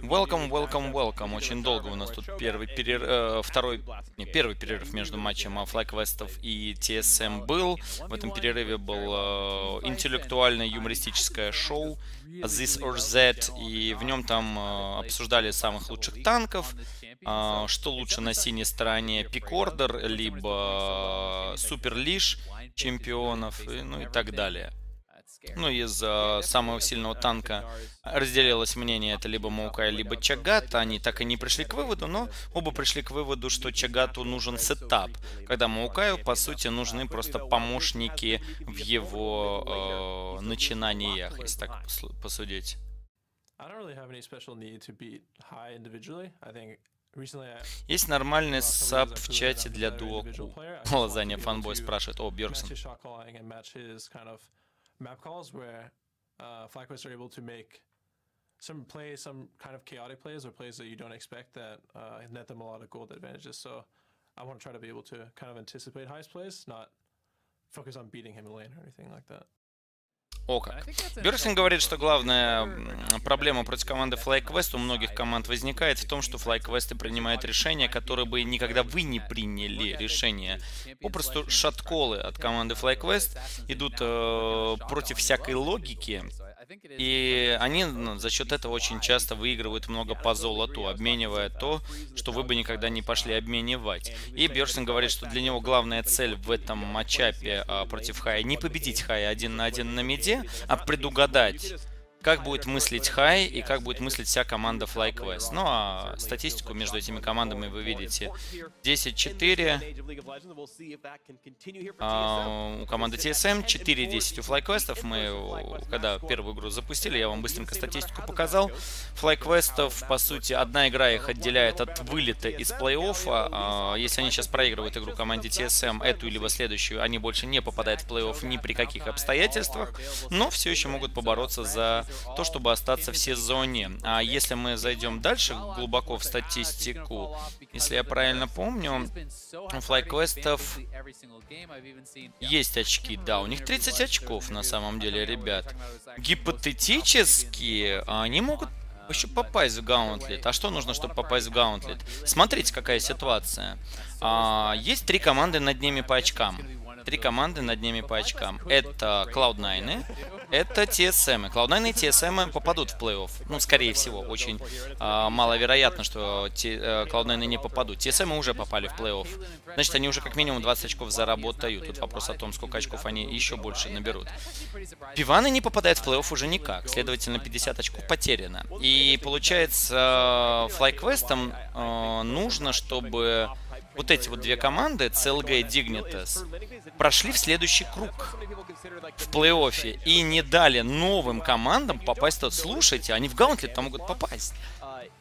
Welcome, welcome, welcome. Очень долго у нас тут первый перерыв, э, второй, не, первый перерыв между матчем FlyQuestов и TSM был. В этом перерыве был э, интеллектуальное юмористическое шоу This or That, и в нем там э, обсуждали самых лучших танков, э, что лучше на синей стороне, пикордер, либо супер лиш чемпионов, и, ну и так далее. Ну, из э, самого сильного танка разделилось мнение, это либо Маукай, либо Чагат. Они так и не пришли к выводу, но оба пришли к выводу, что Чагату нужен сетап, когда Маукаю, по сути, нужны просто помощники в его э, начинаниях, если так посудить. Есть нормальный саб в чате для дуоку. Лазанья фанбой спрашивает. О, Бьерксон. Map calls where uh, FlyQuest are able to make some plays, some kind of chaotic plays or plays that you don't expect that uh, net them a lot of gold advantages. So I want to try to be able to kind of anticipate Heist plays, not focus on beating him in lane or anything like that. О как. Берсин говорит, что главная проблема против команды FlyQuest у многих команд возникает в том, что FlyQuest принимают решения, которые бы никогда вы не приняли решения. Попросту шатколы от команды FlyQuest идут э, против всякой логики, и они ну, за счет этого очень часто выигрывают много по золоту, обменивая то, что вы бы никогда не пошли обменивать. И Берсин говорит, что для него главная цель в этом матчапе а, против Хая не победить Хая один на один на меде, а предугадать как будет мыслить Хай и как будет мыслить вся команда FlyQuest. Ну а статистику между этими командами вы видите. 10-4 а, у команды TSM, 4-10 у FlyQuest. Мы, когда первую игру запустили, я вам быстренько статистику показал. FlyQuest, по сути, одна игра их отделяет от вылета из плей-оффа. А, если они сейчас проигрывают игру команде TSM, эту либо следующую, они больше не попадают в плей-офф ни при каких обстоятельствах, но все еще могут побороться за то, чтобы остаться в сезоне. А если мы зайдем дальше глубоко в статистику, если я правильно помню, у флайквестов есть очки, да, у них 30 очков на самом деле, ребят. Гипотетически они могут еще попасть в Гаунтлет. А что нужно, чтобы попасть в Гаунтлет? Смотрите, какая ситуация. А, есть три команды над ними по очкам. Три команды над ними по очкам. Это Cloud9, это TSM. Cloud9 и TSM попадут в плей-офф. Ну, скорее всего, очень э, маловероятно, что э, Cloud9 не попадут. TSM уже попали в плей-офф. Значит, они уже как минимум 20 очков заработают. Тут вопрос о том, сколько очков они еще больше наберут. Пиваны не попадают в плей-офф уже никак. Следовательно, 50 очков потеряно. И получается, э, FlyQuest э, нужно, чтобы вот эти вот две команды, CLG и Dignitas, прошли в следующий круг в плей-оффе и не дали новым командам попасть туда. Слушайте, они в Гаунтлет там могут попасть.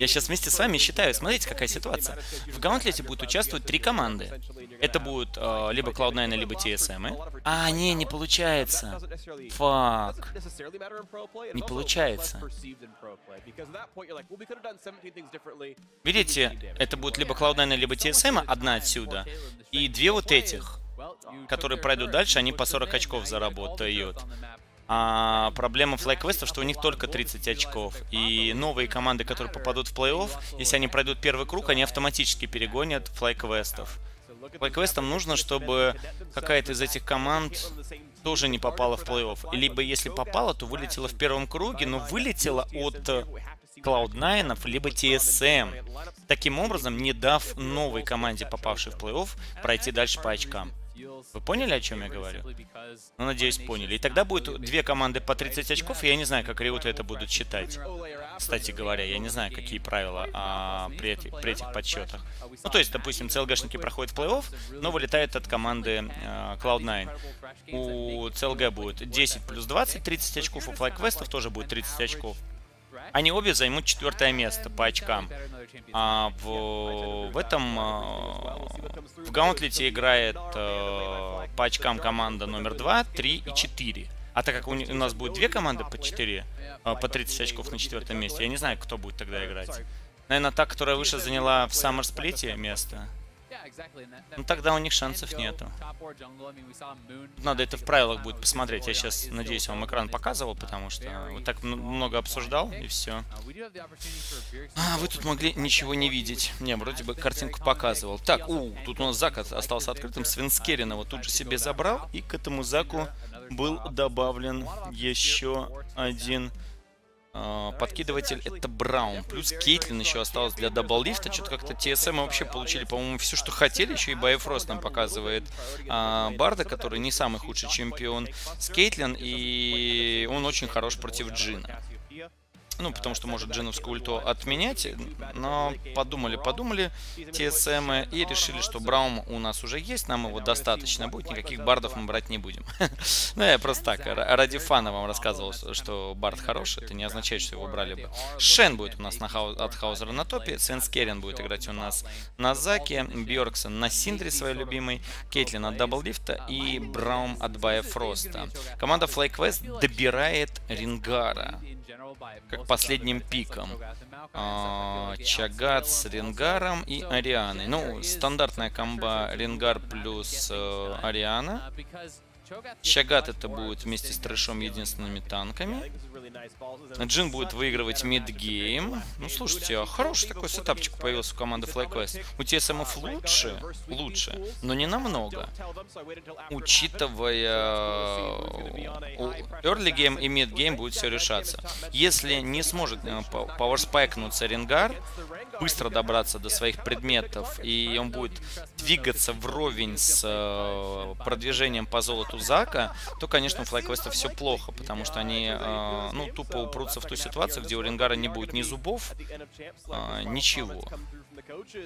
Я сейчас вместе с вами считаю. Смотрите, какая ситуация. В Гаунтлете будут участвовать три команды. Это будут э, либо Cloud9, либо TSM. А, не, не получается. Фак. Не получается. Видите, это будет либо Cloud9, либо TSM, одна отсюда. И две вот этих, которые пройдут дальше, они по 40 очков заработают. А проблема FlyQuest, что у них только 30 очков. И новые команды, которые попадут в плей-офф, если они пройдут первый круг, они автоматически перегонят. FlyQuest'ам нужно, чтобы какая-то из этих команд тоже не попала в плей-офф. Либо если попала, то вылетела в первом круге, но вылетела от Cloud9, либо TSM. Таким образом, не дав новой команде, попавшей в плей-офф, пройти дальше по очкам. Вы поняли, о чем я говорю? Ну, надеюсь, поняли. И тогда будет две команды по 30 очков, и я не знаю, как Риуты это будут считать. Кстати говоря, я не знаю, какие правила а, при, этих, при этих подсчетах. Ну, то есть, допустим, CLG-шники проходят в плей-офф, но вылетают от команды а, Cloud9. У CLG будет 10 плюс 20, 30 очков, у FlyQuest тоже будет 30 очков. Они обе займут четвертое место по очкам. А в, в этом а, в Гаунтлете играет а, по очкам команда номер 2, 3 и 4. А так как у, нас будет две команды по 4, а, по 30 очков на четвертом месте, я не знаю, кто будет тогда играть. Наверное, та, которая выше заняла в Саммер Сплите место. Ну тогда у них шансов нету. Надо это в правилах будет посмотреть. Я сейчас, надеюсь, вам экран показывал, потому что вот так много обсуждал, и все. А, вы тут могли ничего не видеть. Не, вроде бы картинку показывал. Так, у, тут у нас Зак остался открытым. Свинскерин его тут же себе забрал, и к этому Заку был добавлен еще один э, подкидыватель это Браум. Плюс Кейтлин еще осталось для дабллифта. Что-то как-то TSM вообще получили, по-моему, все, что хотели. Еще и Байфрост нам показывает э, Барда, который не самый худший чемпион с Кейтлин. И он очень хорош против Джина. Ну, потому что может джиновскую ульту отменять. Но подумали-подумали TSM и решили, что Браум у нас уже есть, нам его достаточно будет, никаких бардов мы брать не будем. Ну, я просто так, ради фана вам рассказывал, что бард хороший, это не означает, что его брали бы. Шен будет у нас на от Хаузера на топе, Сенскерин будет играть у нас на Заке, Бьорксон на Синдре свой любимый, Кейтлин от Дабллифта и Браум от Бая Фроста. Команда FlyQuest добирает Рингара как последним пиком. А, Чагат с Ренгаром и Арианой. Ну, стандартная комба Ренгар плюс э, Ариана. Чагат это будет вместе с Трэшом единственными танками. Джин будет выигрывать мидгейм. Ну, слушайте, а хороший такой сетапчик появился у команды FlyQuest. У TSMF лучше, лучше, но не намного. Учитывая early game и mid game будет все решаться. Если не сможет э, пауэрспайкнуться Ренгар, быстро добраться до своих предметов, и он будет двигаться вровень с э, продвижением по золоту Зака, то, конечно, у FlyQuest все плохо, потому что они, э, ну, тупо упрутся в ту ситуацию, где у Ренгара не будет ни зубов, э, ничего.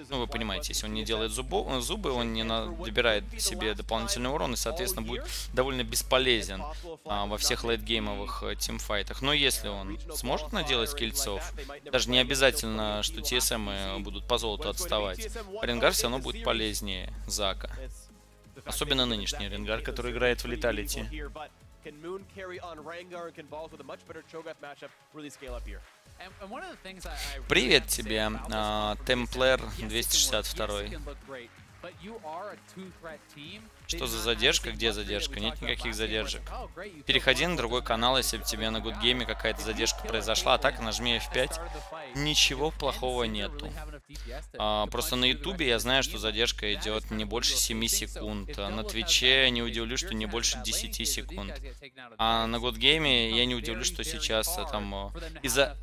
Ну, вы понимаете, если он не делает зубо, зубы, он не добирает себе дополнительный урон и, соответственно, будет довольно бесполезен а, во всех лейтгеймовых а, тимфайтах. Но если он сможет наделать скильцов, даже не обязательно, что TSM будут по золоту отставать, Ренгар все равно будет полезнее Зака. Особенно нынешний Ренгар, который играет в Леталити. Привет тебе, Темплер 262. Что за задержка? Где задержка? Нет никаких задержек. Переходи на другой канал, если у тебя на Good Game какая-то задержка произошла. А так нажми F5. Ничего плохого нету. А, просто на Ютубе я знаю, что задержка идет не больше 7 секунд. На Твиче не удивлюсь, что не больше 10 секунд. А на Good Game я не удивлюсь, что сейчас э, там э, из-за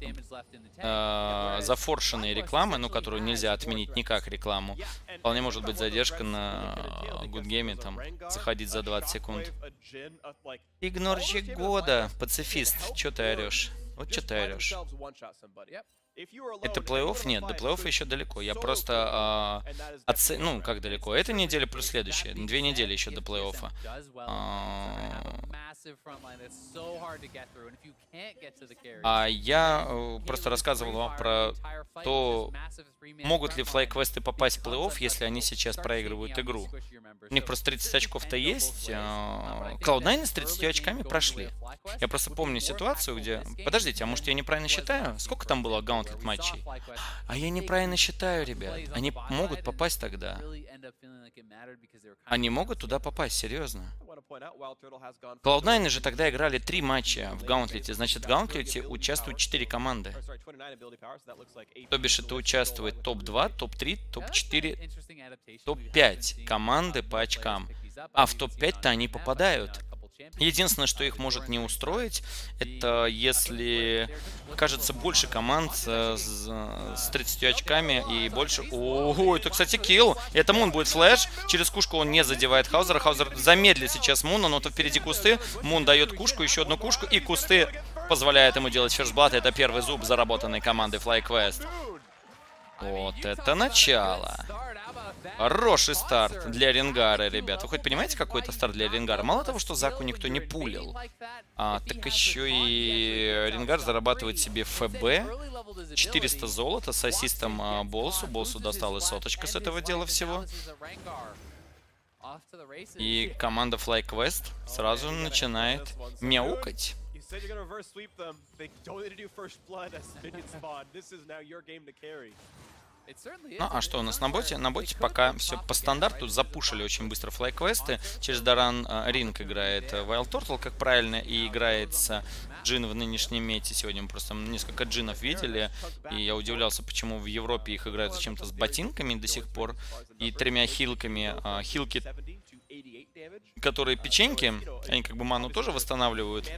э, зафоршенной рекламы, ну, которую нельзя отменить никак рекламу, вполне может быть задержка на Good Game там заходить за 20 секунд. Игнорчик года, пацифист, что ты орешь? Вот что ты орешь? Это плей-офф? Нет, до плей-оффа еще далеко. Я просто а, оце... Ну, как далеко? Эта неделя плюс следующая. Две недели еще до плей-оффа. А... а я э, просто рассказывал вам про то, могут ли флайквесты попасть в плей-офф, если они сейчас проигрывают игру. У них просто 30 очков-то есть. Cloud9 с 30 очками прошли. Я просто помню ситуацию, где... Подождите, а может я неправильно считаю? Сколько там было гаунтлет матчей? А я неправильно считаю, ребят. Они могут попасть тогда. Они могут туда попасть, серьезно. Cloud9 же тогда играли три матча в Гаунтлете. Значит, в Гаунтлете участвуют четыре команды. То бишь, это участвует топ-2, топ-3, топ-4, топ-5 команды по очкам. А в топ-5-то они попадают. Единственное, что их может не устроить, это если кажется больше команд с, с 30 очками и больше... Ого, это, кстати, kill. Это Мун будет flash. Через Q-шку он не задевает Хаузера. Хаузер замедлит сейчас Муна, но то впереди кусты. Мун дает Q-шку, еще одну Q-шку. И кусты позволяют ему делать first blood. Это первый зуб, заработанный командой FlyQuest. Вот это начало. Хороший старт для Ренгара, ребят. Вы хоть понимаете, какой это старт для Ренгара? Мало того, что Заку никто не пулил, а, так еще и Ренгар зарабатывает себе ФБ, 400 золота с ассистом а, Болсу. Болсу досталась соточка с этого дела всего. И команда FlyQuest сразу начинает мяукать. Ну, а что у нас на боте? На боте пока все по стандарту. Запушили очень быстро флайквесты. Через Даран Ринг играет Wild Turtle, как правильно, и играется Джин в нынешнем мете. Сегодня мы просто несколько джинов видели, и я удивлялся, почему в Европе их играют зачем-то с ботинками до сих пор и тремя хилками. Хилки которые печеньки, они как бы ману тоже восстанавливают,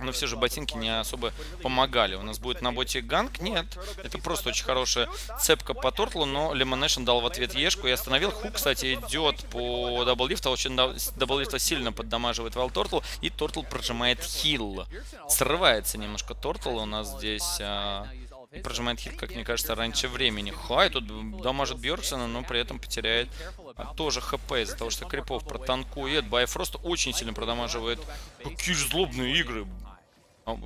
но все же ботинки не особо помогали. У нас будет на боте gank? Нет, это просто очень хорошая цепка по тортлу, но Лемонэшн дал в ответ E-шку и остановил. Hook, кстати, идет по дабллифта, очень дабллифта сильно поддамаживает Wild Turtle, и тортл прожимает heal. Срывается немножко тортл у нас здесь... А, и прожимает хит, как мне кажется, раньше времени. Хай тут дамажит Бьорксона, но при этом потеряет тоже HP из-за того, что крипов протанкует. Байфрост очень сильно продамаживает. Какие же злобные игры. А,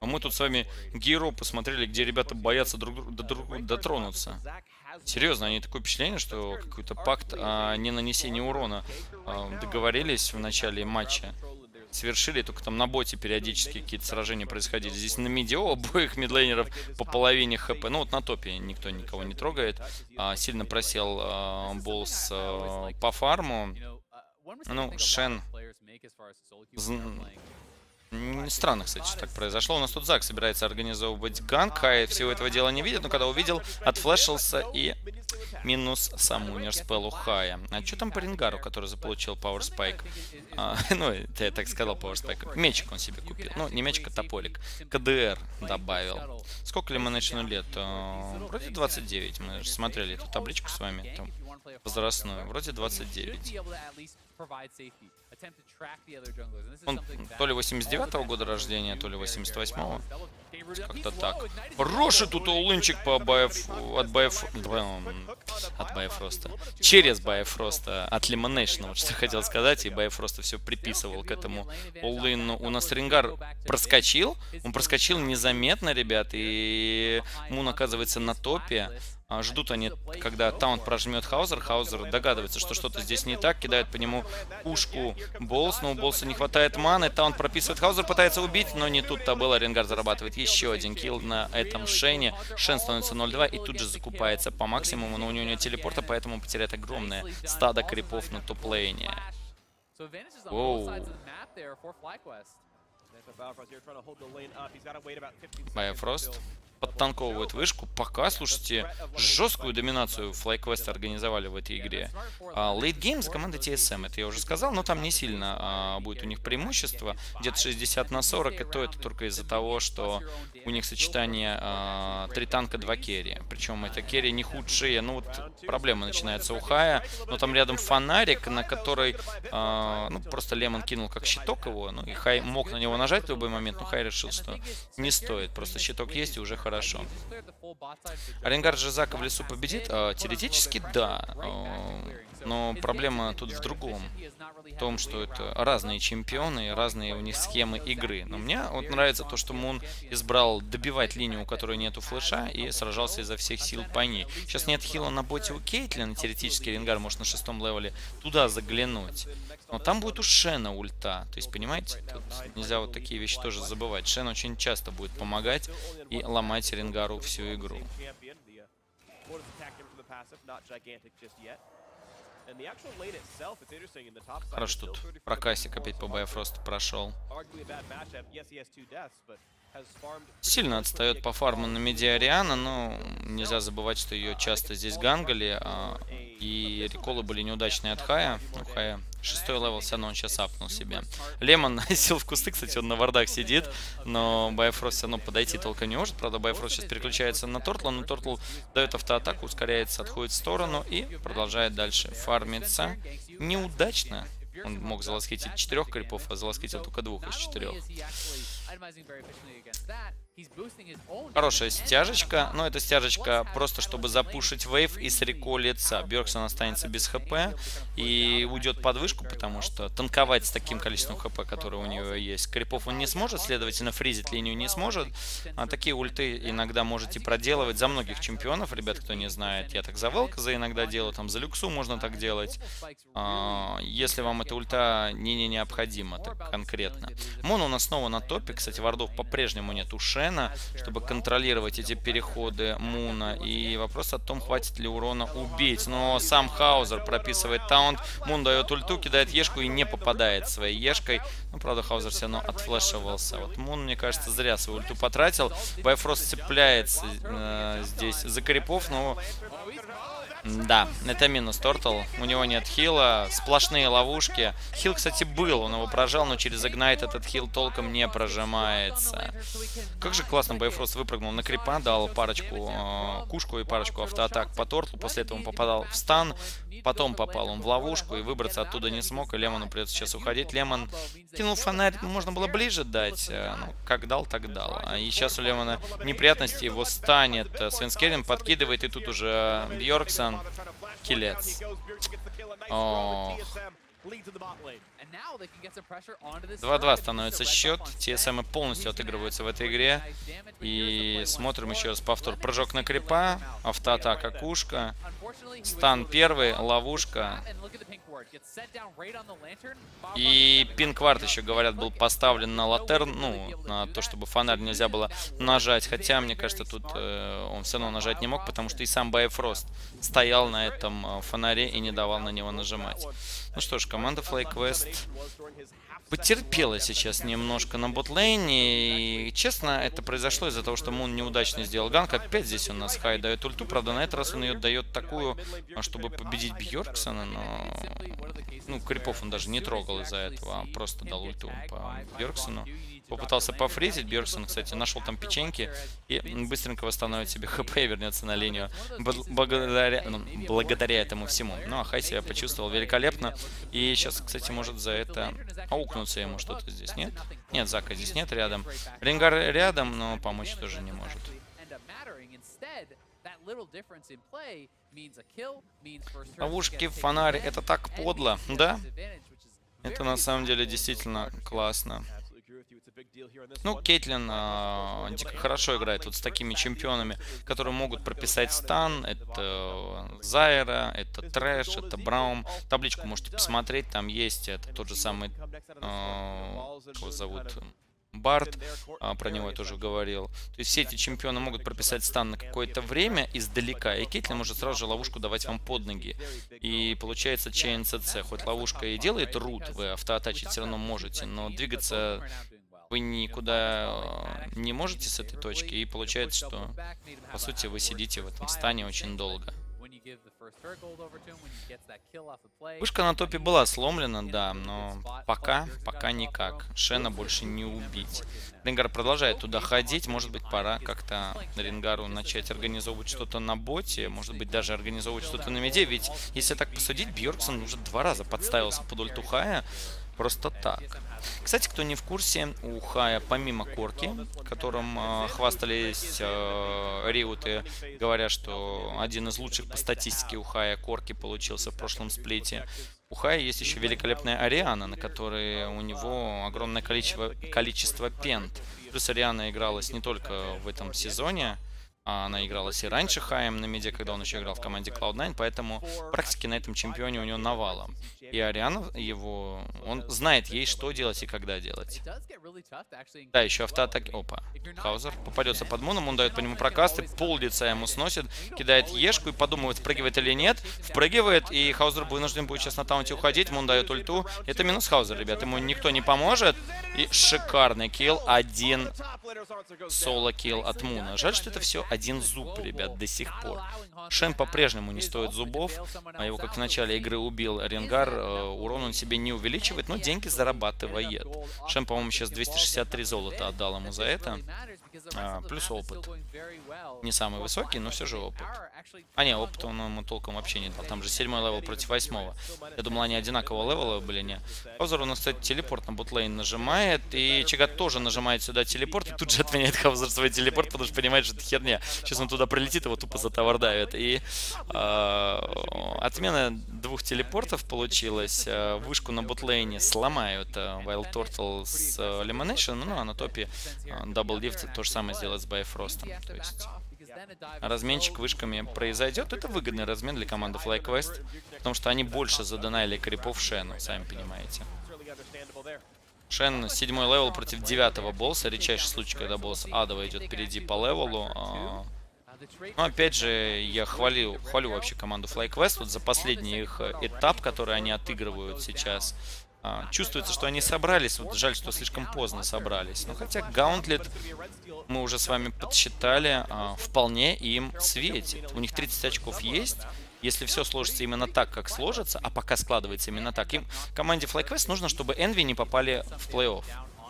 а мы тут с вами Гейро посмотрели, где ребята боятся друг друга друг, дотронуться. Серьезно, они такое впечатление, что какой-то пакт о ненанесении урона а, договорились в начале матча совершили, только там на боте периодически какие-то сражения происходили. Здесь на миде у обоих мидлейнеров по половине хп. Ну вот на топе никто никого не трогает. А, сильно просел а, Болс а, по фарму. Ну, Шен Странно, кстати, что так произошло. У нас тут Зак собирается организовывать ганг. Хай всего этого дела не видит, но когда увидел, отфлешился и минус сам умер спелл у Хая. А что там по Рингару, который заполучил Power Spike? А, ну, я так сказал Power Spike. Мечик он себе купил. Ну, не мечик, а тополик. КДР добавил. Сколько ли мы начну лет? Вроде 29. Мы же смотрели эту табличку с вами. Там возрастную. Вроде 29. Он то ли 89-го года рождения, то ли 88-го. Как-то так. Хороший тут улынчик по Байф... от Байф... От Байфроста. Через Байфроста. От Лимонейшна, вот что хотел сказать. И Байфроста все приписывал к этому улыну. У нас Рингар проскочил. Он проскочил незаметно, ребят. И Мун оказывается на топе. А, ждут они, когда taunt прожмет Хаузер. Хаузер догадывается, что что-то здесь не так, кидает по нему Q-шку Болс, но у Болса не хватает маны. Taunt прописывает Хаузер, пытается убить, но не тут-то было. Ренгар зарабатывает еще один kill на этом Шене. Шен становится 0-2 и тут же закупается по максимуму, но у него нет телепорта, поэтому потеряет огромное стадо крипов на топ-лейне. Воу. Байофрост подтанковывают вышку. Пока, слушайте, жесткую доминацию FlyQuest организовали в этой игре. А, late game с командой TSM, это я уже сказал, но там не сильно а, будет у них преимущество. Где-то 60 на 40, и то это только из-за того, что у них сочетание а, 3 танка, 2 carry. Причем это carry не худшие. Ну вот проблема начинается у Хая, но там рядом фонарик, на который а, ну, просто Лемон кинул как щиток его, ну и Хай мог на него нажать в любой момент, но Хай решил, что не стоит. Просто щиток есть и уже хорошо хорошо. Оренгар Жизака в лесу победит? А, теоретически да. А, но проблема тут в другом. В том, что это разные чемпионы, разные у них схемы игры. Но мне вот нравится то, что Мун избрал добивать линию, у которой нету флеша, и сражался изо всех сил по ней. Сейчас нет хила на боте у Кейтлин, теоретически Ренгар может на шестом левеле туда заглянуть. Но там будет у Шена ульта. То есть, понимаете, тут нельзя вот такие вещи тоже забывать. Шен очень часто будет помогать и ломать Ренгару всю игру. Хорошо, тут прокасик опять по Байфросту прошел. Сильно отстает по фарму на миде Ориана, но нельзя забывать, что ее часто здесь гангали, а, и реколы были неудачные от Хая. Ну, у Хая шестой level, все равно он сейчас апнул себе. Лемон сел в кусты, кстати, он на вардах сидит, но Байфрост все равно подойти толком не может. Правда, Байфрост сейчас переключается на Тортла, но Тортл дает автоатаку, ускоряется, отходит в сторону и продолжает дальше фармиться. Неудачно. Он мог заласкетить четырех крипов, а заласкетил только двух из четырех. Хорошая стяжечка, но это стяжечка просто, чтобы запушить вейв и среколиться. Бёрксон останется без хп и уйдет под вышку, потому что танковать с таким количеством хп, которое у него есть, крипов он не сможет, следовательно, фризить линию не сможет. А такие ульты иногда можете проделывать за многих чемпионов, ребят, кто не знает. Я так за Велказа иногда делаю, там за Люксу можно так делать. А, если вам эта ульта не, не необходима, так конкретно. Мон у нас снова на топе, кстати, вардов по-прежнему нет ушей Шена, чтобы контролировать эти переходы Муна. И вопрос о том, хватит ли урона убить. Но сам Хаузер прописывает таунт. Мун дает ульту, кидает E-шку и не попадает своей E-шкой. Ну, правда, Хаузер все равно отфлешивался. Вот Мун, мне кажется, зря свою ульту потратил. Байфрост цепляется э, здесь за крипов, но да, это минус Тортл. У него нет heal а, сплошные ловушки. Heal, кстати, был, он его прожал, но через Ignite этот heal толком не прожимается. Как же классно Байфрост выпрыгнул на крипа, дал парочку э, Q-шку и парочку автоатак по Тортлу. После этого он попадал в стан, потом попал он в ловушку и выбраться оттуда не смог. И Лемону придется сейчас уходить. Лемон кинул фонарь, можно было ближе дать. Э, ну, как дал, так дал. А и сейчас у Лемона неприятности, его станет. Э, Свенскеллен подкидывает, и тут уже Бьорксон Килец. Ох. 2-2 становится счет. TSM полностью отыгрываются в этой игре. И смотрим еще раз повтор. Прыжок на крипа, автоатака кушка, стан первый, ловушка. И пинкварт еще, говорят, был поставлен на латерн, ну, на то, чтобы фонарь нельзя было нажать. Хотя, мне кажется, тут э, он все равно нажать не мог, потому что и сам Байфрост стоял на этом э, фонаре и не давал на него нажимать. Ну что ж, команда West потерпела сейчас немножко на ботлейне. И, честно, это произошло из-за того, что Мун неудачно сделал ганк. Опять здесь у нас Хай дает ульту. Правда, на этот раз он ее дает такую, чтобы победить Бьорксона. Но, ну, крипов он даже не трогал из-за этого, а просто дал ульту по Бьорксону. Попытался пофризить. Бьорксон, кстати, нашел там печеньки и быстренько восстановит себе хп и вернется на линию. Благодаря, ну, благодаря этому всему. Ну, а Хай себя почувствовал великолепно. И сейчас, кстати, может за это аукнуться ему что-то здесь, нет? Нет, Зака здесь нет рядом. Рингар рядом, но помочь тоже не может. Ловушки, фонарь, это так подло, да? Это на самом деле действительно классно. Ну, Кейтлин э, дико хорошо играет вот с такими чемпионами, которые могут прописать стан. Это Зайра, это Трэш, это Браум. Табличку можете посмотреть, там есть. Это тот же самый, э, его зовут, Барт, а, про него я тоже говорил. То есть все эти чемпионы могут прописать стан на какое-то время издалека, и Кейтлин может сразу же ловушку давать вам под ноги. И получается чейн ЦЦ. Хоть ловушка и делает рут, вы автоатачить все равно можете, но двигаться вы никуда э, не можете с этой точки, и получается, что, по сути, вы сидите в этом стане очень долго. Вышка на топе была сломлена, да, но пока, пока никак. Шена больше не убить. Рингар продолжает туда ходить, может быть, пора как-то Рингару начать организовывать что-то на боте, может быть, даже организовывать что-то на меде, ведь, если так посудить, Бьорксон уже два раза подставился под ультухая, просто так. Кстати, кто не в курсе, у Хая помимо Корки, которым э, хвастались э, Риуты, говоря, что один из лучших по статистике у Хая Корки получился в прошлом сплите, у Хая есть еще великолепная Ариана, на которой у него огромное количество, количество пент. Плюс Ариана игралась не только в этом сезоне, а она игралась и раньше Хаем на медиа, когда он еще играл в команде Cloud9, поэтому практики на этом чемпионе у него навалом. И Ариана его, он знает ей, что делать и когда делать. Да, еще автоатаки. Опа. Хаузер попадется под муном, он дает по нему прокасты, пол лица ему сносит, кидает ешку и подумывает, впрыгивает или нет. Впрыгивает, и Хаузер вынужден будет сейчас на таунте уходить, Мун дает ульту. Это минус Хаузер, ребят, ему никто не поможет. И шикарный килл, один соло-килл от Муна. Жаль, что это все один зуб, ребят, до сих пор. Шен по-прежнему не стоит зубов, а его как в начале игры убил Ренгар, урон он себе не увеличивает, но деньги зарабатывает. Шен, по-моему, сейчас 263 золота отдал ему за это. А, плюс опыт. Не самый высокий, но все же опыт. А не, опыт он ему толком вообще не дал. Там же седьмой level против восьмого. Я думал, они одинакового левела были, не. Хаузер у нас, кстати, телепорт на bot lane нажимает. И Чогат тоже нажимает сюда телепорт. И тут же отменяет Хаузер свой телепорт, потому что понимает, что это херня. Сейчас он туда прилетит, его тупо затавердайвит. И э, отмена двух телепортов получилась. Э, вышку на ботлейне сломают Wild Turtle с Lemonnation. Ну, а на топе Double Lift то же самое сделать с Байфростом. То есть разменчик вышками произойдет. Это выгодный размен для команды FlyQuest, потому что они больше заденаили крипов Шену, сами понимаете. Шен седьмой level против девятого Болса. Редчайший случай, когда Болс адово идет впереди по левелу. А, но опять же, я хвалю, хвалю вообще команду FlyQuest вот за последний их этап, который они отыгрывают сейчас. А, чувствуется, что они собрались. Вот жаль, что слишком поздно собрались. Но хотя Гаунтлет, мы уже с вами подсчитали, а, вполне им светит. У них 30 очков есть. Если все сложится именно так, как сложится, а пока складывается именно так, им команде FlyQuest нужно, чтобы Envy не попали в плей-офф.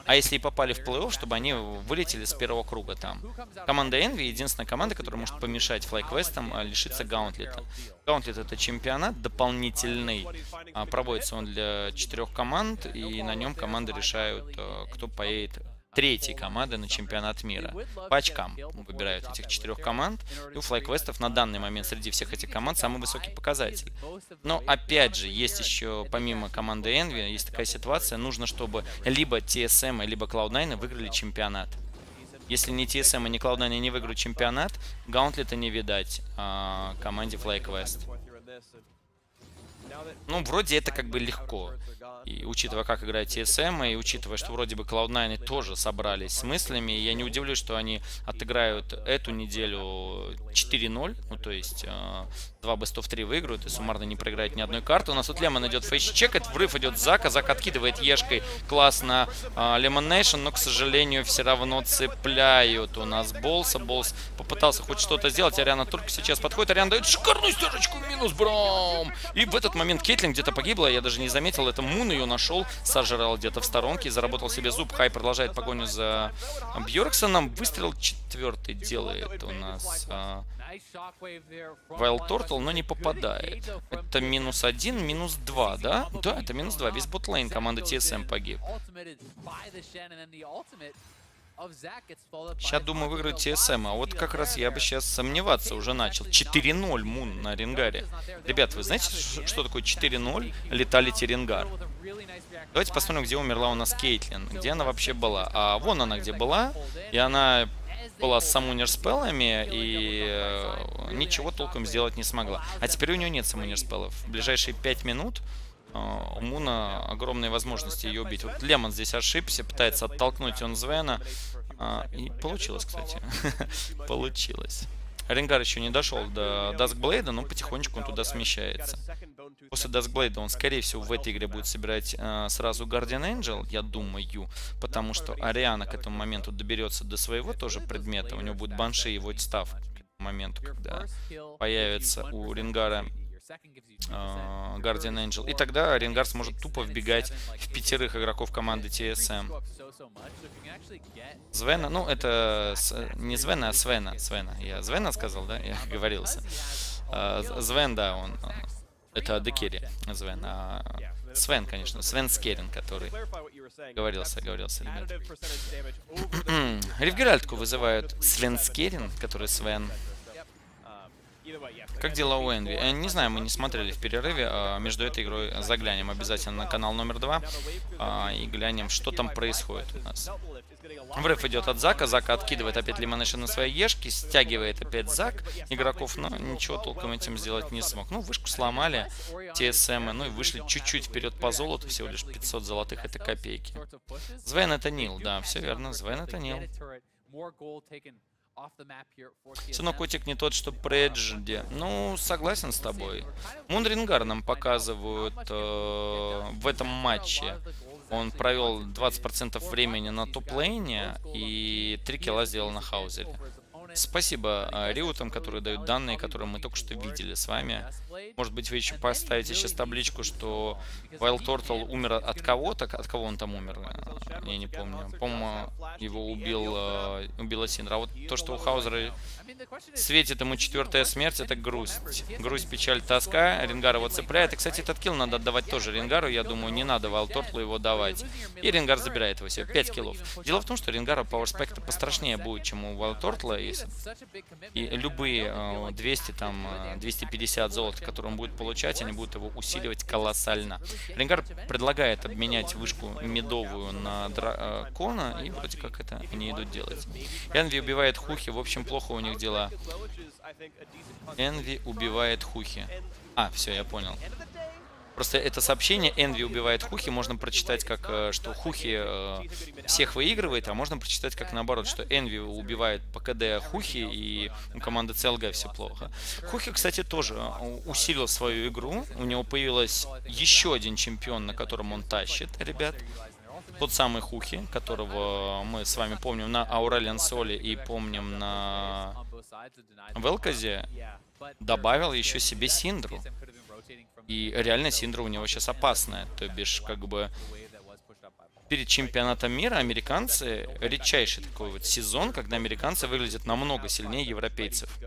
А если и попали в плей-офф, чтобы они вылетели с первого круга там. Команда Envy единственная команда, которая может помешать FlyQuest а, лишиться Гаунтлета. Гаунтлет это чемпионат дополнительный. А, проводится он для четырех команд, и на нем команды решают, а, кто поедет третьей команды на чемпионат мира. По очкам выбирают этих четырех команд. И у FlyQuest на данный момент среди всех этих команд самый высокий показатель. Но опять же, есть еще, помимо команды Envy, есть такая ситуация, нужно, чтобы либо TSM, либо Cloud9 выиграли чемпионат. Если не TSM и не Cloud9 не выиграют чемпионат, Гаунтлета не видать а, команде FlyQuest. Ну, вроде это как бы легко. И учитывая, как играет TSM, и учитывая, что вроде бы Cloud9 тоже собрались с мыслями, я не удивлюсь, что они отыграют эту неделю 4-0, ну то есть э, два of 3 выиграют и суммарно не проиграют ни одной карты. У нас тут Лемон идет фейс-чекает, врыв идет Зака, Зак откидывает Ешкой. Классно Лемон Нейшн, но, к сожалению, все равно цепляют у нас Болса. Болс попытался хоть что-то сделать, Ариана только сейчас подходит, Ариана дает шикарную стежечку, минус Бром! И в этот момент Кейтлин где-то погибла, я даже не заметил, это Мун ее нашел, сожрал где-то в сторонке, заработал себе зуб, Хай продолжает погоню за Бьорксоном, выстрел четвертый делает у нас Вайл Тортл, но не попадает. Это минус один, минус два, да? Да, это минус два. Весь ботлейн команды TSM погиб. Сейчас, думаю, выиграть TSM, а вот как раз я бы сейчас сомневаться уже начал. 4-0 Мун на Ренгаре. Ребят, вы знаете, что такое 4-0 леталити Ренгар? Давайте посмотрим, где умерла у нас Кейтлин. Где она вообще была? А вон она где была. И она была с самунерспеллами и э, ничего толком сделать не смогла. А теперь у нее нет самунерспеллов. В ближайшие 5 минут э, у Муна огромные возможности ее убить. Вот Лемон здесь ошибся, пытается оттолкнуть он Звена. Э, и получилось, кстати. получилось. Ренгар еще не дошел до Даскблейда, но потихонечку он туда смещается. После Даскблейда он, скорее всего, в этой игре будет собирать э, сразу Guardian Angel, я думаю, потому что Ариана к этому моменту доберется до своего тоже предмета. У него будет Банши и Войдстав к моменту, когда появится у Рингара uh, Guardian Angel. И тогда Ренгар сможет тупо вбегать в пятерых игроков команды TSM. Звена, ну это с, не Звена, а Свена. Свена. Я Звена сказал, да? Я говорился. Uh, Звен, да, он... Это Декери, Звен. А Свен, конечно. Свен Скерин, который говорился, говорился, ребят. Ревгеральтку вызывают Свен Скерин, который Свен. Как дела у Энви? Я не знаю, мы не смотрели в перерыве. А между этой игрой заглянем обязательно на канал номер два а, и глянем, что там происходит у нас. Врыв идет от Зака, Зака откидывает опять Лимонэша на своей ешке, стягивает опять Зак игроков, но ничего толком этим сделать не смог. Ну, вышку сломали, ТСМ, ну и вышли чуть-чуть вперед по золоту, всего лишь 500 золотых, это копейки. Звен это Нил, да, все верно, Звен это Нил. Сынок котик не тот, что прежде. Ну, согласен с тобой. Мундрингар нам показывают э, в этом матче. Он провел 20% времени на топ-лейне и 3 килла сделал на хаузере. Спасибо а, Риутам, которые дают данные, которые мы только что видели с вами. Может быть, вы еще поставите сейчас табличку, что Wild Turtle умер от кого-то. От кого он там умер? Я не помню. По-моему, его убил, а, убил Синдра. А вот то, что у Хаузера светит ему четвертая смерть, это грусть. Грусть, печаль, тоска. Ренгар его цепляет. И, кстати, этот килл надо отдавать тоже Ренгару. Я думаю, не надо Wild Turtle его давать. И Ренгар забирает его себе. 5 киллов. Дело в том, что Ренгара Power Spectre пострашнее будет, чем у Wild Turtle, если и любые 200, э, там, 250 э, золота, которые он будет получать, они будут его усиливать колоссально. Ренгар предлагает обменять вышку медовую на дракона, э, и вроде как это они идут делать. Энви убивает Хухи, в общем, плохо у них дела. Энви убивает Хухи. А, все, я понял. Просто это сообщение Энви убивает Хухи, можно прочитать как, э, что Хухи э, всех выигрывает, а можно прочитать как наоборот, что Энви убивает по КД Хухи и у команды CLG все плохо. Хухи, кстати, тоже э, усилил свою игру, у него появилась еще один чемпион, на котором он тащит, ребят. Тот самый Хухи, которого мы с вами помним на Аурелиан Соли и помним на Велказе, добавил еще себе Синдру. И реально Синдра у него сейчас опасная. То бишь, как бы перед чемпионатом мира американцы редчайший такой вот сезон, когда американцы выглядят намного сильнее европейцев.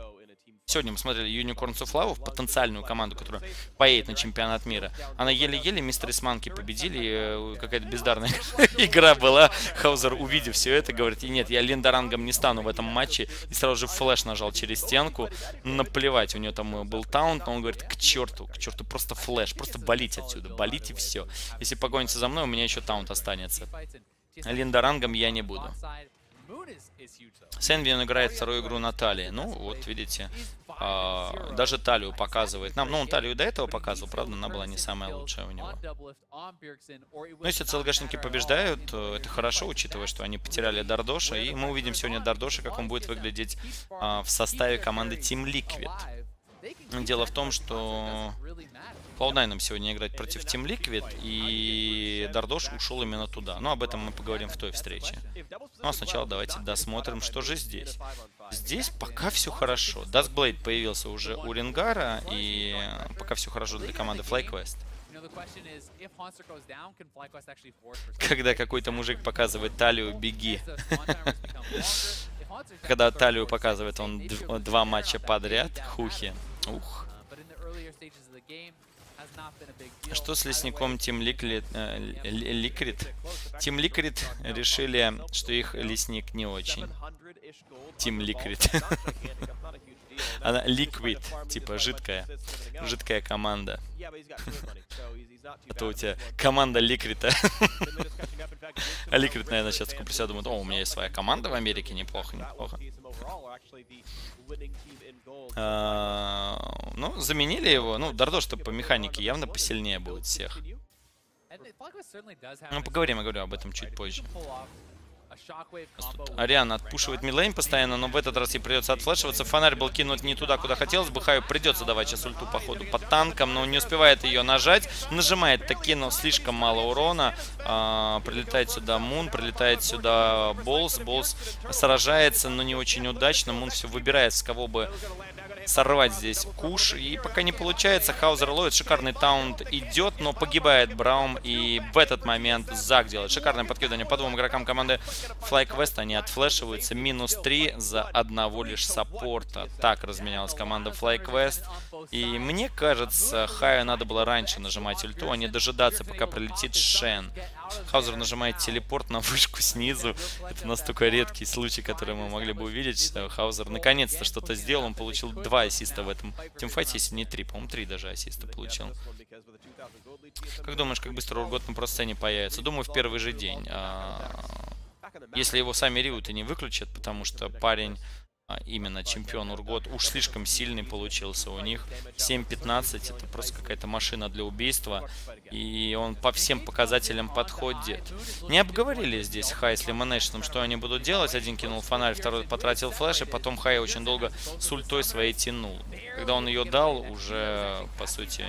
Сегодня мы смотрели Unicorns of Love, потенциальную команду, которая поедет на чемпионат мира. Она еле-еле мистер Манки победили, э, какая-то бездарная игра была. Хаузер, увидев все это, говорит, и нет, я лендорангом не стану в этом матче. И сразу же флеш нажал через стенку. Наплевать, у него там э, был таунт, но он говорит, к черту, к черту, просто флеш, просто болить отсюда, болить и все. Если погонится за мной, у меня еще таунт останется. Лендорангом я не буду. Сэнвин играет вторую игру на талии. Ну, вот видите, а, даже талию показывает. Нам, ну, он талию до этого показывал, правда, она была не самая лучшая у него. Но если ЦЛГшники побеждают, то это хорошо, учитывая, что они потеряли Дардоша. И мы увидим сегодня Дардоша, как он будет выглядеть а, в составе команды Team Liquid. Дело в том, что Cloud9 нам сегодня играть против Team Liquid, и Дардош ушел именно туда. Но об этом мы поговорим в той встрече. Ну а сначала давайте досмотрим, что же здесь. Здесь пока все хорошо. Duskblade появился уже у Рингара, и пока все хорошо для команды FlyQuest. Когда какой-то мужик показывает талию, беги. Когда талию показывает он два матча подряд, хухи. Ух. Что с лесником Тим? Э, Ликрит? Тим Ликрит решили, что их лесник не очень. Тим Ликрит. Она ликвид, типа жидкая. Жидкая команда. А то у тебя команда Ликрита. А Ликрит, наверное, сейчас такой присяду, думает, о, у меня есть своя команда в Америке, неплохо, неплохо. А, ну, заменили его. Ну, Дардош, что по механике явно посильнее будет всех. Ну, поговорим, я говорю об этом чуть позже. Ариан отпушивает милейн постоянно, но в этот раз ей придется отфлешиваться. Фонарь был кинут не туда, куда хотелось бы. Хаю придется давать сейчас ульту по ходу под танком, но не успевает ее нажать. Нажимает таки, но слишком мало урона. А, прилетает сюда Мун, прилетает сюда Болс. Болс сражается, но не очень удачно. Мун все выбирает, с кого бы сорвать здесь куш. И пока не получается, Хаузер ловит. Шикарный таунт идет, но погибает Браум. И в этот момент Зак делает шикарное подкидывание по двум игрокам команды FlyQuest. Они отфлешиваются. Минус 3 за одного лишь саппорта. Так разменялась команда FlyQuest. И мне кажется, Хаю надо было раньше нажимать ульту, а не дожидаться, пока прилетит Шен. Хаузер нажимает телепорт на вышку снизу. Это настолько редкий случай, который мы могли бы увидеть, Хаузер наконец-то что-то сделал. Он получил два ассиста в этом тимфайте, если не три. По-моему, три даже ассиста получил. Как думаешь, как быстро Ургот на просцене появится? Думаю, в первый же день. Если его сами риуты не выключат, потому что парень а именно чемпион Ургот уж слишком сильный получился у них. 7-15 это просто какая-то машина для убийства. И он по всем показателям подходит. Не обговорили здесь Хай с Лимонейшном, что они будут делать. Один кинул фонарь, второй потратил флеш, и потом Хай очень долго с ультой своей тянул. Когда он ее дал, уже, по сути,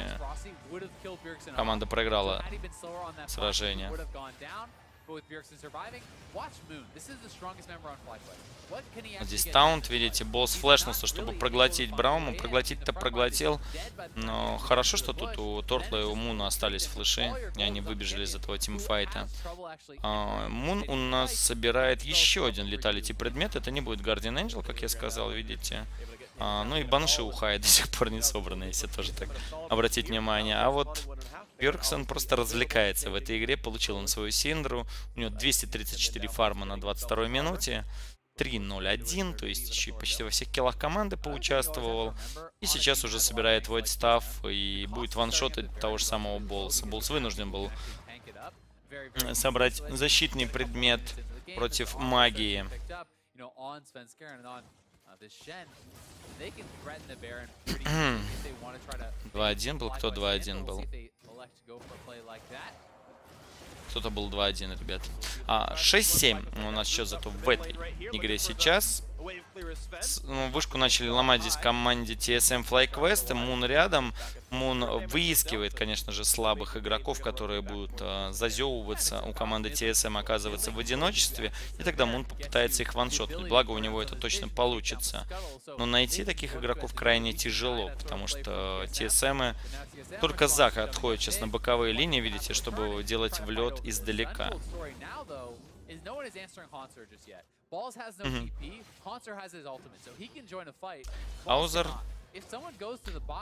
команда проиграла сражение. Здесь таунт, видите, босс флешнулся, чтобы проглотить Браума. Проглотить-то проглотил. Но хорошо, что тут у Тортла и у Муна остались флеши. И они выбежали из этого тимфайта. А, Мун у нас собирает еще один леталити предмет. Это не будет Guardian Angel, как я сказал, видите. А, ну и банши у Хая до сих пор не собраны, если тоже так обратить внимание. А вот Бьорксон просто развлекается в этой игре. Получил он свою Синдру. У него 234 фарма на 22 минуте. 3-0-1, то есть еще почти во всех киллах команды поучаствовал. И сейчас уже собирает Void Staff и будет ваншотать того же самого Болса. Болс вынужден был собрать защитный предмет против магии. 2-1 был, кто 2-1 был? Кто-то был 2-1, ребят. А, 6-7 у нас счет зато в этой игре сейчас. Ну, вышку начали ломать здесь команде TSM FlyQuest. Мун рядом. Мун выискивает, конечно же, слабых игроков, которые будут э, зазевываться у команды TSM, оказываться в одиночестве. И тогда Мун попытается их ваншотнуть. Благо у него это точно получится. Но найти таких игроков крайне тяжело, потому что TSM только Зак отходит сейчас на боковые линии, видите, чтобы делать влет издалека. Аузер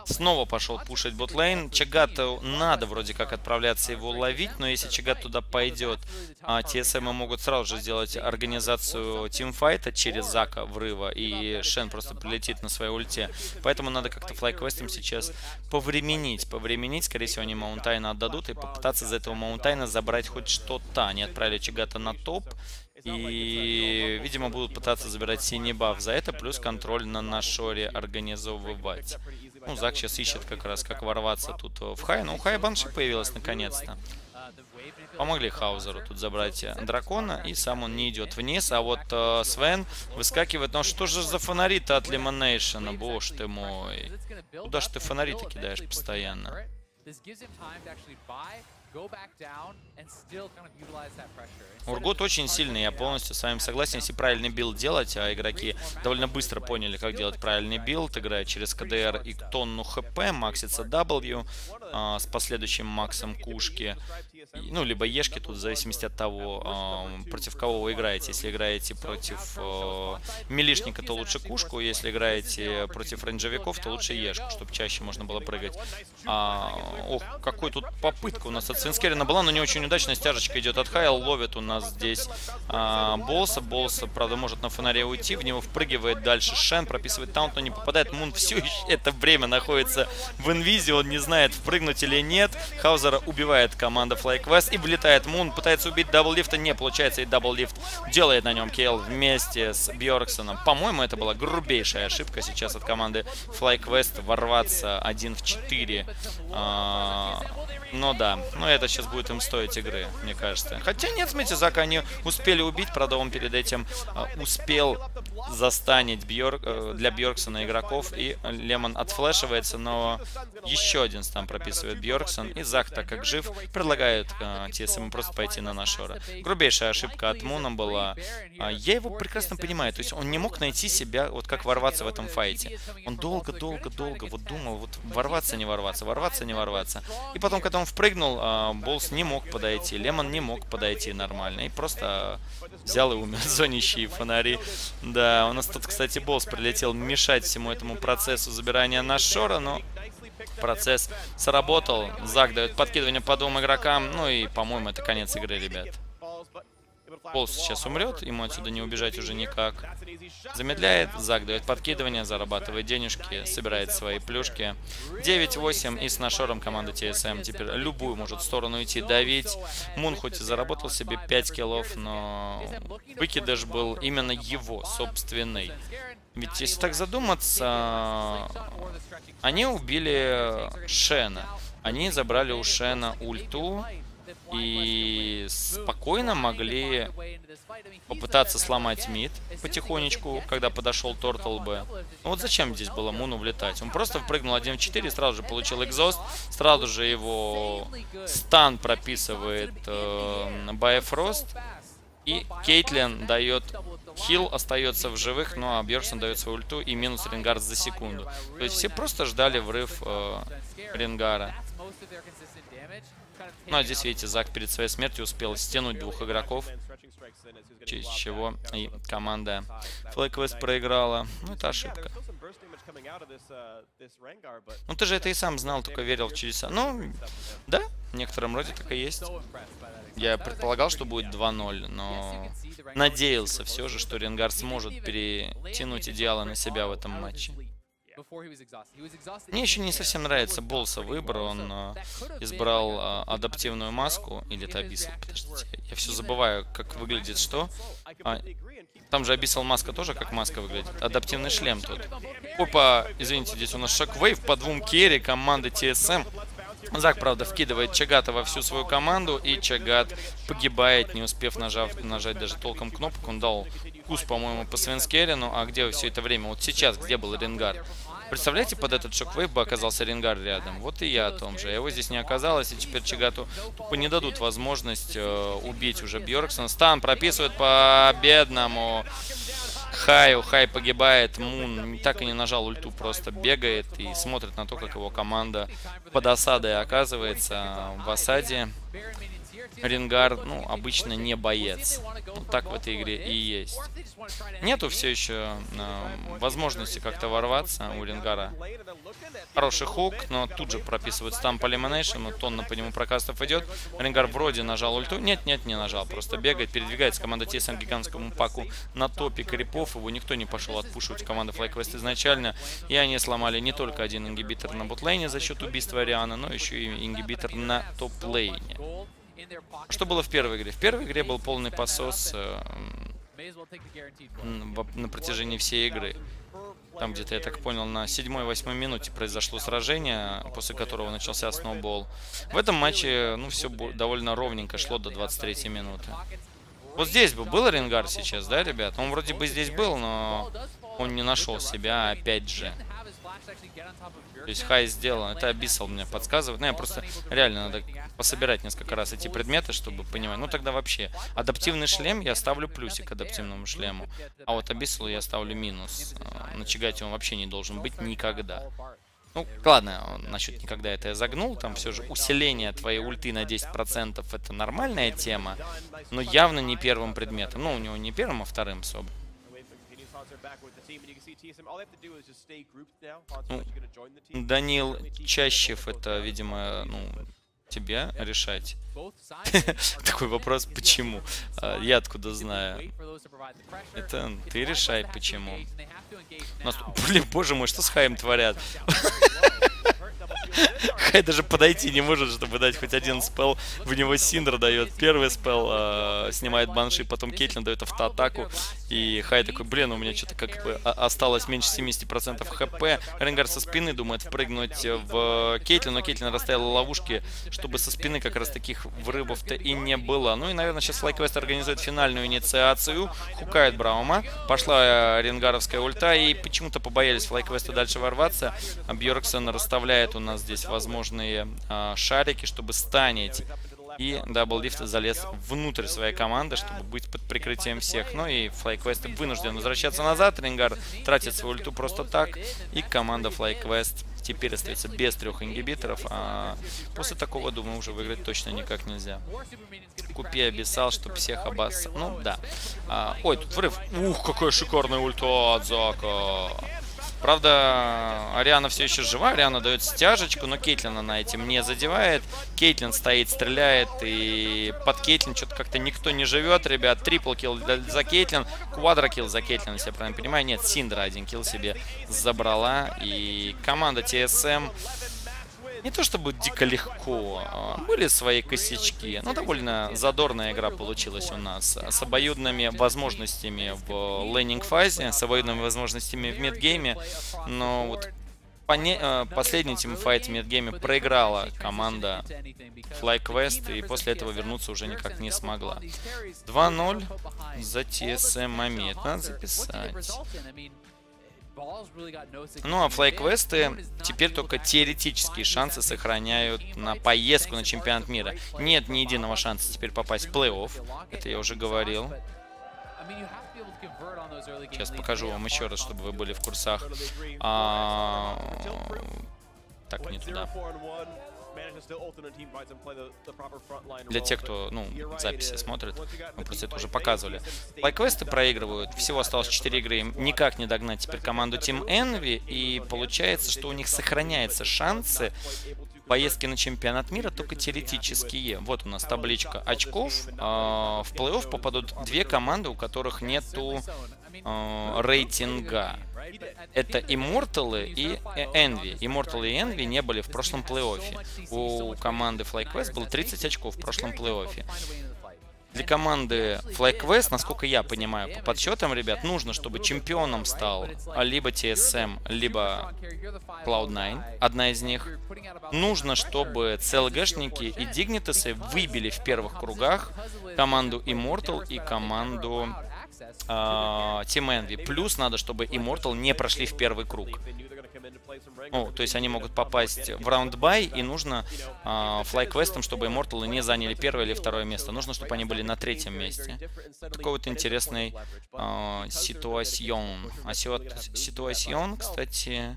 снова пошел пушить ботлейн. Чагату надо вроде как отправляться его ловить, но если Чагат туда пойдет, а TSM могут сразу же сделать организацию тимфайта через Зака врыва, и Шен просто прилетит на своей ульте. Поэтому надо как-то FlyQuest ом сейчас повременить. Повременить, скорее всего, они Mountain а отдадут и попытаться за этого Mountain а забрать хоть что-то. Они отправили Чагата на топ. И, видимо, будут пытаться забирать синий баф за это, плюс контроль на нашоре организовывать. Ну, Зак сейчас ищет как раз, как ворваться тут в Хай. Ну, у Хая Банши появилась наконец-то. Помогли Хаузеру тут забрать дракона, и сам он не идет вниз. А вот э, Свен выскакивает. Ну что же за фонари-то от Лимонейшена, боже ты мой. Куда ж ты фонари-то кидаешь постоянно? Ургот очень сильный, я полностью с вами согласен. Если правильный build делать, а игроки довольно быстро поняли, как делать правильный build, играя через CDR и тонну HP, максится W а, с последующим максом кушки, ну, либо Ешки, тут в зависимости от того, против кого вы играете. Если играете против а, милишника, то лучше кушку, если играете против рейнджевиков, то лучше Ешку, чтобы чаще можно было прыгать. А, ох, какой тут попытка у нас от Свинскерина была, но не очень удачная стяжечка идет от Хайл, ловит у нас здесь а, Болса. Болса, правда, может на фонаре уйти, в него впрыгивает дальше Шен, прописывает таунт, но не попадает. Мун все это время находится в инвизе, он не знает, впрыгнуть или нет. Хаузера убивает команда FlyQuest и влетает Мун, пытается убить дабллифта, не получается, и дабллифт делает на нем kill вместе с Бьорксоном. По-моему, это была грубейшая ошибка сейчас от команды FlyQuest ворваться 1 в 4. А, но да, но это сейчас будет им стоить игры, мне кажется. Хотя нет, смотрите, Зака они успели убить, правда он перед этим э, успел застанить Бьорк, э, для Бьорксона игроков, и Лемон отфлешивается, но еще один стан прописывает Бьорксон, и Зак, так как жив, предлагает э, TSM просто пойти на Нашора. Грубейшая ошибка от Муна была. Э, я его прекрасно понимаю, то есть он не мог найти себя, вот как ворваться в этом файте. Он долго-долго-долго вот думал, вот ворваться, не ворваться, ворваться, не ворваться. И потом, когда он впрыгнул, а Болс не мог подойти, Лемон не мог подойти нормально. И просто взял и умер. Зонищие фонари. Да, у нас тут, кстати, Болс прилетел мешать всему этому процессу забирания на шора, но процесс сработал. Зак дает подкидывание по двум игрокам. Ну и, по-моему, это конец игры, ребят. Полз сейчас умрет, ему отсюда не убежать уже никак. Замедляет, Зак дает подкидывание, зарабатывает денежки, собирает свои плюшки. 9-8 и с нашором команда TSM теперь любую может в сторону идти давить. Мун хоть и заработал себе 5 киллов, но выкидыш был именно его, собственный. Ведь если так задуматься, они убили Шена. Они забрали у Шена ульту, и спокойно могли попытаться сломать мид потихонечку, когда подошел Тортл Б. Ну вот зачем здесь было Муну влетать? Он просто впрыгнул 1 в 4 и сразу же получил экзост, сразу же его стан прописывает э, Байфрост, и Кейтлин дает хил, остается в живых, ну а Бьерсон дает свою ульту и минус Ренгард за секунду. То есть все просто ждали врыв э, Ренгара. Ну, а здесь, видите, Зак перед своей смертью успел стянуть двух игроков, через чего и команда FlyQuest проиграла. Ну, это ошибка. Ну, ты же это и сам знал, только верил в чудеса. Ну, да, в некотором роде так и есть. Я предполагал, что будет 2-0, но надеялся все же, что Ренгар сможет перетянуть идеалы на себя в этом матче. Мне еще не совсем нравится Болса выбор. Он э, избрал э, адаптивную маску. Или это Abyssal? Подождите. Я все забываю, как выглядит что. А, там же Abyssal маска тоже как маска выглядит. Адаптивный шлем тут. Опа, извините, здесь у нас Shockwave по двум керри команды TSM. Зак, правда, вкидывает Чагата во всю свою команду, и Чагат погибает, не успев нажав, нажать даже толком кнопку. Он дал кус, по-моему, по Свенскерину. А где все это время? Вот сейчас, где был Ренгар? Представляете, под этот Shockwave бы оказался Ренгар рядом. Вот и я о том же. Его здесь не оказалось, и теперь Чигату тупо не дадут возможность э, убить уже Бьорксона. Стан прописывает по бедному Хаю. Хай погибает. Мун так и не нажал ульту, просто бегает и смотрит на то, как его команда под осадой оказывается в осаде. Рингар, ну, обычно не боец. Ну, так в этой игре и есть. Нету все еще э, возможности как-то ворваться у Рингара. Хороший хук, но тут же прописывают стамп но тонна по нему прокастов идет. Рингар вроде нажал ульту. Нет, нет, не нажал. Просто бегает, передвигается команда TSM гигантскому паку на топе крипов. Его никто не пошел отпушивать команды FlyQuest изначально. И они сломали не только один ингибитор на ботлейне за счет убийства Ариана, но еще и ингибитор на топ-лейне. Что было в первой игре? В первой игре был полный посос э, на протяжении всей игры. Там где-то, я так понял, на 7-8 минуте произошло сражение, после которого начался сноубол. В этом матче, ну, все довольно ровненько шло до 23 минуты. Вот здесь бы был Ренгар сейчас, да, ребят? Он вроде бы здесь был, но он не нашел себя, опять же. То есть хай сделан. Это Abyssal мне подсказывает. Ну, я просто реально надо пособирать несколько раз эти предметы, чтобы понимать. Ну, тогда вообще. Адаптивный шлем я ставлю плюсик адаптивному шлему. А вот Abyssal я ставлю минус. А, на Чигате он вообще не должен быть никогда. Ну, ладно, насчет никогда это я загнул. Там все же усиление твоей ульты на 10% это нормальная тема. Но явно не первым предметом. Ну, у него не первым, а вторым особо. Ну, Данил Чащев, это, видимо, ну, тебе решать. Такой вопрос, почему? А, я откуда знаю? Это ты решай, почему. Нас... Блин, боже мой, что с Хаем творят? Хай даже подойти не может, чтобы дать хоть один спел. В него Синдра дает первый спел, э, снимает банши, потом Кейтлин дает автоатаку. И Хай такой, блин, у меня что-то как бы осталось меньше 70% хп. Ренгар со спины думает впрыгнуть в Кейтлин, но Кейтлин расставила ловушки, чтобы со спины как раз таких врывов-то и не было. Ну и, наверное, сейчас Флайквест организует финальную инициацию. Хукает Браума. Пошла ренгаровская ульта, и почему-то побоялись Флайквеста дальше ворваться. Бьорксон расставляет у нас здесь возможные а, шарики, чтобы станить. И дабллифт залез внутрь своей команды, чтобы быть под прикрытием всех. Ну и FlyQuest вынужден возвращаться назад. Рингар тратит свою ульту просто так. И команда FlyQuest теперь остается без трех ингибиторов. А после такого, думаю, уже выиграть точно никак нельзя. Купи обещал, чтобы всех обоссал. Ну, да. А, ой, тут врыв. Ух, какая шикарная ульта от Зака. Правда, Орианна все еще жива, Орианна дает стяжечку, но Кейтлин она этим не задевает. Кейтлин стоит, стреляет, и под Кейтлин что-то как-то никто не живет, ребят. Triple kill за Кейтлин, quadra kill за Кейтлин, если я правильно понимаю. Нет, Синдра один kill себе забрала. И команда TSM не то чтобы дико легко, а были свои косячки, но довольно задорная игра получилась у нас с обоюдными возможностями в laning -фазе, с обоюдными возможностями в мидгейме, но вот э, последний тимфайт в мидгейме проиграла команда FlyQuest, и после этого вернуться уже никак не смогла. 2-0 за TSM момент. Надо записать. Ну а флайквесты теперь только теоретические шансы сохраняют на поездку на чемпионат мира. Нет ни единого шанса теперь попасть в плей-офф. Это я уже говорил. Сейчас покажу вам еще раз, чтобы вы были в курсах. А... Так, не туда. Для тех, кто, ну, записи смотрит, мы просто это уже показывали. Лайквесты проигрывают, всего осталось 4 игры, им никак не догнать теперь команду Team Envy, и получается, что у них сохраняются шансы поездки на чемпионат мира только теоретические. Вот у нас табличка очков. А, в плей-офф попадут две команды, у которых нету а, рейтинга. Это Immortal и Envy. Immortal и Envy не были в прошлом плей-оффе. У команды FlyQuest было 30 очков в прошлом плей-оффе. Для команды FlyQuest, насколько я понимаю, по подсчетам, ребят, нужно, чтобы чемпионом стал либо TSM, либо Cloud9, одна из них. Нужно, чтобы CLG-шники и Dignitas выбили в первых кругах команду Immortal и команду э, Team Envy. Плюс надо, чтобы Immortal не прошли в первый круг. Ну, то есть они могут попасть в раунд-бай, и нужно э, флай-квестом, чтобы Immortal не заняли первое или второе место. Нужно, чтобы они были на третьем месте. Такой вот интересный э, ситуацион. А ситуацион, кстати,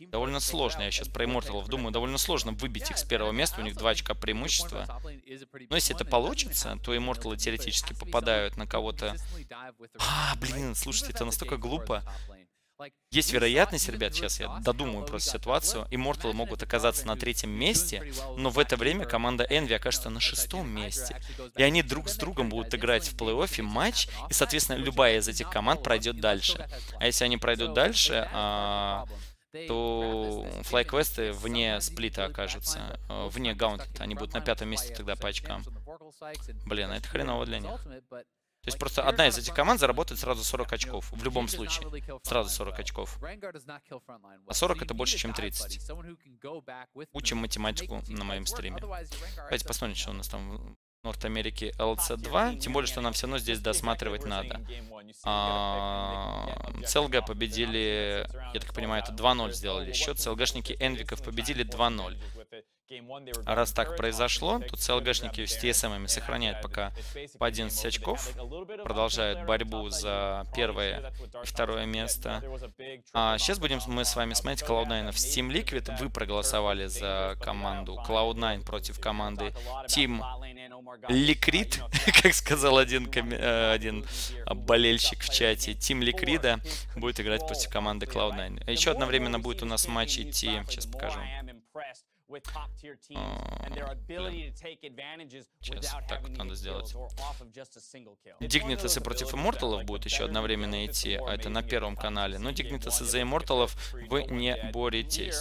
довольно сложно. Я сейчас про Immortal думаю, довольно сложно выбить их с первого места. У них два очка преимущества. Но если это получится, то Immortal теоретически попадают на кого-то... А, блин, слушайте, это настолько глупо. Есть вероятность, ребят, сейчас я додумаю просто ситуацию, Immortal могут оказаться на третьем месте, но в это время команда Envy окажется на шестом месте. И они друг с другом будут играть в плей-оффе матч, и, соответственно, любая из этих команд пройдет дальше. А если они пройдут дальше, то флайквесты вне сплита окажутся, а, вне гаунтлета. Они будут на пятом месте тогда по очкам. Блин, это хреново для них. То есть просто одна из этих команд заработает сразу 40 очков. В любом случае. Сразу 40 очков. А 40 это больше, чем 30. Учим математику на моем стриме. Давайте посмотрим, что у нас там Норт Америки LC2, тем более, что нам все равно здесь досматривать надо. А, CLG победили, я так понимаю, это 2-0 сделали счет. CLG-шники Энвиков победили 2-0. Раз так произошло, то CLG-шники с TSM сохраняют пока по 11 очков, продолжают борьбу за первое и второе место. А сейчас будем мы с вами смотреть Cloud9 в Steam Liquid. Вы проголосовали за команду Cloud9 против команды Team Liquid, как сказал один, э, один болельщик в чате. Team Liquid будет играть против команды Cloud9. А еще одновременно будет у нас матч идти, сейчас покажу. With top tier teams and their ability to take advantages without having to get kills or off of just a single kill. Дигнитасы против Имморталов будут еще одновременно идти, а это на первом канале. Но Дигнитасы за Имморталов вы не боретесь.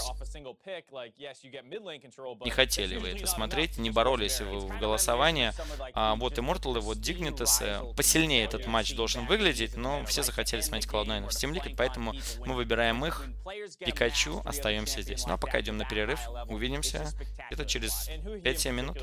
Не хотели вы это смотреть, не боролись вы в голосовании. А вот Имморталы, вот Дигнитасы. Посильнее этот матч должен выглядеть, но все захотели смотреть Cloud9 в Steam League, поэтому мы выбираем их. Пикачу, остаемся здесь. Ну а пока идем на перерыв, увидимся где-то через 5-7 минут.